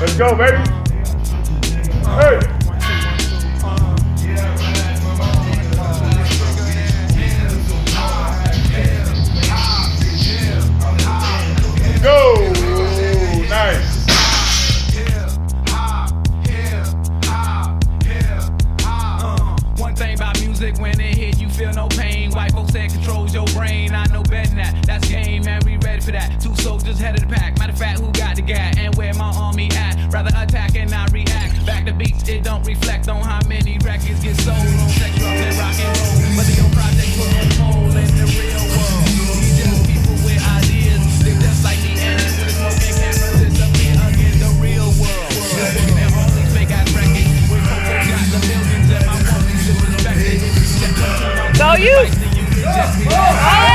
Let's go, baby. Hey. Go. Nice. Uh, when it hit, you feel no pain. White folks said controls your brain. I that. That's game, man. we ready for that. Two soldiers head of the pack. Matter of fact, who got the guy and where my army at? Rather attack and not react. Back to beats, it don't reflect on how many records get sold on sex, drugs, and rock and roll. Whether your projects on hold in the real world. These just people with ideas. They just like the end smoking cameras. The real world. Go! Oh. oh